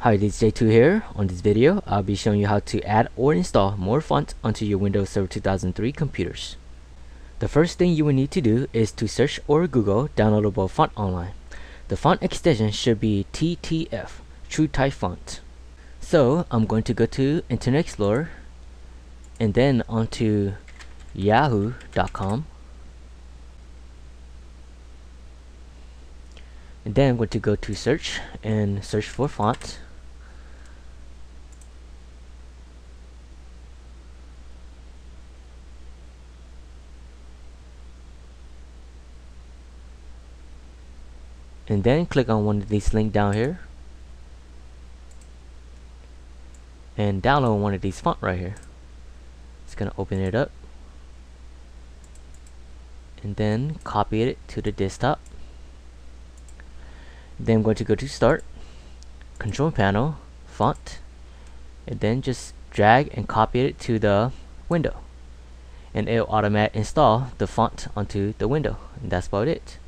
Hi, this is J2 here. On this video, I'll be showing you how to add or install more fonts onto your Windows Server 2003 computers. The first thing you will need to do is to search or Google downloadable font online. The font extension should be TTF, True Type Font. So, I'm going to go to Internet Explorer and then onto yahoo.com and then I'm going to go to search and search for font and then click on one of these links down here. And download one of these font right here. It's gonna open it up. And then copy it to the desktop. Then I'm going to go to start. Control panel font. And then just drag and copy it to the window. And it'll automatically install the font onto the window. And that's about it